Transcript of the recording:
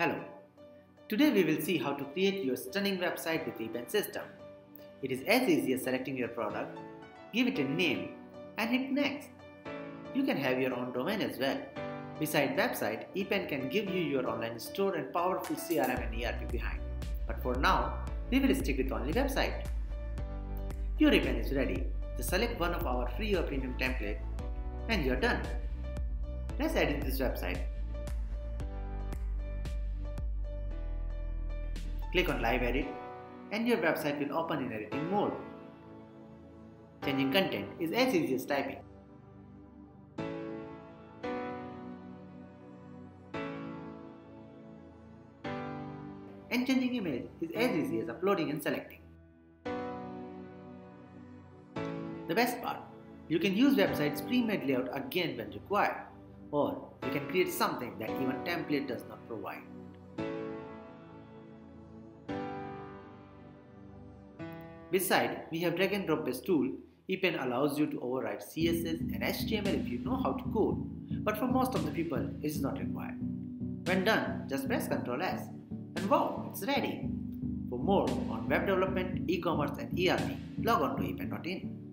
Hello. Today we will see how to create your stunning website with Epan system. It is as easy as selecting your product, give it a name and hit next. You can have your own domain as well. Beside website, Epan can give you your online store and powerful CRM and ERP behind. But for now, we will stick with only website. Your Epan is ready. Just select one of our free or premium template and you're done. Let's edit this website. Click on Live Edit and your website will open in editing mode. Changing content is as easy as typing. And changing image is as easy as uploading and selecting. The best part, you can use website's pre-made layout again when required, or you can create something that even template does not provide. Beside, we have drag and drop based tool. Epan allows you to override CSS and HTML if you know how to code, but for most of the people, it is not required. When done, just press Ctrl S and wow, it's ready. For more on web development, e-commerce and ERP, log on to epan.in.